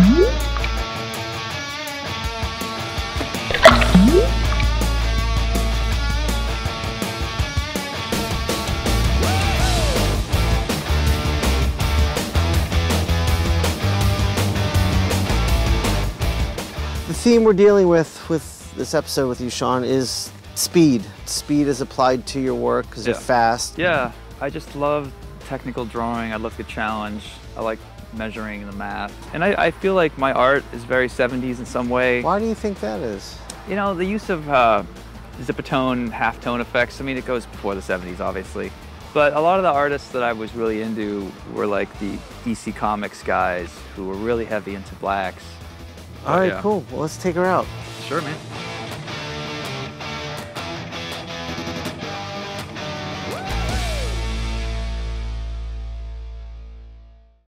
The theme we're dealing with with this episode with you, Sean, is speed. Speed is applied to your work because yeah. you're fast. Yeah, I just love technical drawing. I love the challenge. I like measuring the math. And I, I feel like my art is very 70s in some way. Why do you think that is? You know, the use of uh, zipatone, halftone effects, I mean, it goes before the 70s, obviously. But a lot of the artists that I was really into were like the DC Comics guys who were really heavy into blacks. All right, yeah. cool. Well, let's take her out. Sure, man.